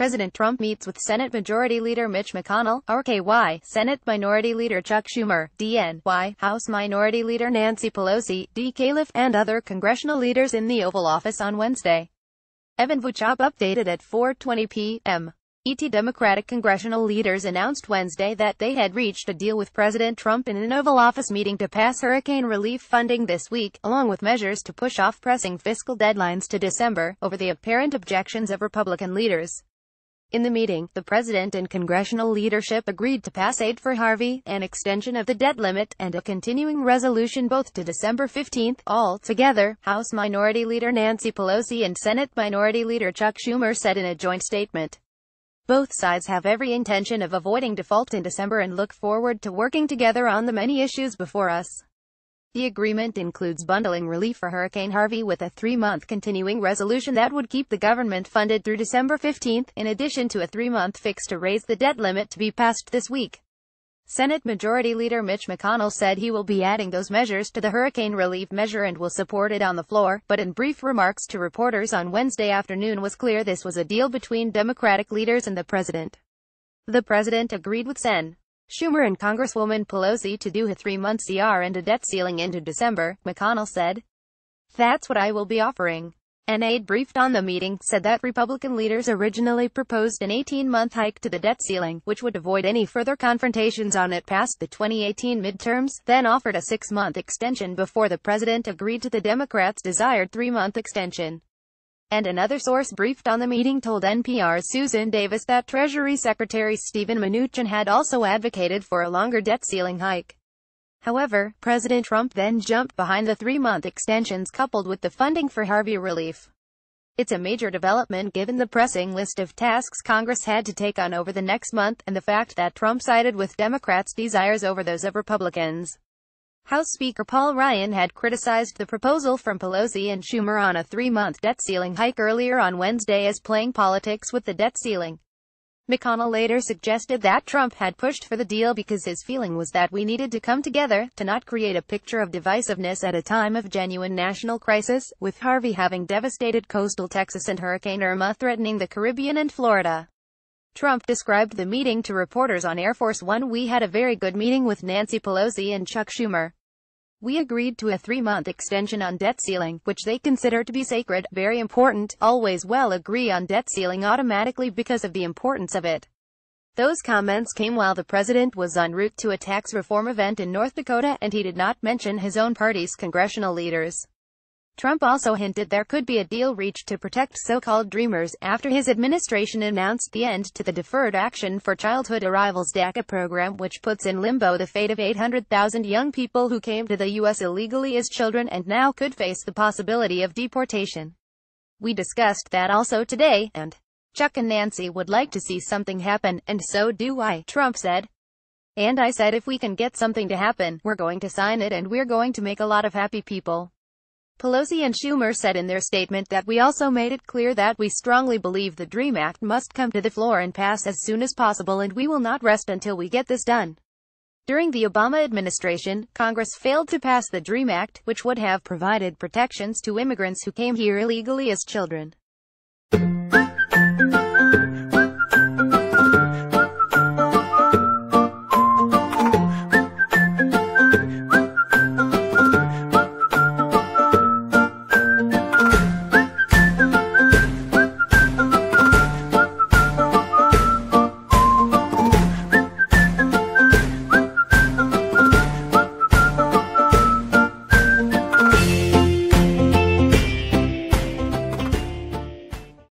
President Trump meets with Senate Majority Leader Mitch McConnell, RKY, Senate Minority Leader Chuck Schumer, DNY, House Minority Leader Nancy Pelosi, D. Calif, and other congressional leaders in the Oval Office on Wednesday. Evan Vuchop updated at 4.20 p.m. ET Democratic congressional leaders announced Wednesday that they had reached a deal with President Trump in an Oval Office meeting to pass hurricane relief funding this week, along with measures to push off pressing fiscal deadlines to December, over the apparent objections of Republican leaders. In the meeting, the president and congressional leadership agreed to pass aid for Harvey, an extension of the debt limit, and a continuing resolution both to December 15. All together, House Minority Leader Nancy Pelosi and Senate Minority Leader Chuck Schumer said in a joint statement. Both sides have every intention of avoiding default in December and look forward to working together on the many issues before us. The agreement includes bundling relief for Hurricane Harvey with a three-month continuing resolution that would keep the government funded through December 15, in addition to a three-month fix to raise the debt limit to be passed this week. Senate Majority Leader Mitch McConnell said he will be adding those measures to the hurricane relief measure and will support it on the floor, but in brief remarks to reporters on Wednesday afternoon was clear this was a deal between Democratic leaders and the president. The president agreed with Sen. Schumer and Congresswoman Pelosi to do a three-month CR and a debt ceiling into December, McConnell said. That's what I will be offering. An aide briefed on the meeting said that Republican leaders originally proposed an 18-month hike to the debt ceiling, which would avoid any further confrontations on it past the 2018 midterms, then offered a six-month extension before the president agreed to the Democrats' desired three-month extension. And another source briefed on the meeting told NPR's Susan Davis that Treasury Secretary Steven Mnuchin had also advocated for a longer debt ceiling hike. However, President Trump then jumped behind the three-month extensions coupled with the funding for Harvey relief. It's a major development given the pressing list of tasks Congress had to take on over the next month, and the fact that Trump sided with Democrats' desires over those of Republicans. House Speaker Paul Ryan had criticized the proposal from Pelosi and Schumer on a three-month debt ceiling hike earlier on Wednesday as playing politics with the debt ceiling. McConnell later suggested that Trump had pushed for the deal because his feeling was that we needed to come together, to not create a picture of divisiveness at a time of genuine national crisis, with Harvey having devastated coastal Texas and Hurricane Irma threatening the Caribbean and Florida. Trump described the meeting to reporters on Air Force One We had a very good meeting with Nancy Pelosi and Chuck Schumer. We agreed to a three-month extension on debt ceiling, which they consider to be sacred, very important, always well agree on debt ceiling automatically because of the importance of it. Those comments came while the president was en route to a tax reform event in North Dakota, and he did not mention his own party's congressional leaders. Trump also hinted there could be a deal reached to protect so-called Dreamers, after his administration announced the end to the Deferred Action for Childhood Arrivals DACA program which puts in limbo the fate of 800,000 young people who came to the U.S. illegally as children and now could face the possibility of deportation. We discussed that also today, and Chuck and Nancy would like to see something happen, and so do I, Trump said. And I said if we can get something to happen, we're going to sign it and we're going to make a lot of happy people. Pelosi and Schumer said in their statement that we also made it clear that we strongly believe the DREAM Act must come to the floor and pass as soon as possible and we will not rest until we get this done. During the Obama administration, Congress failed to pass the DREAM Act, which would have provided protections to immigrants who came here illegally as children.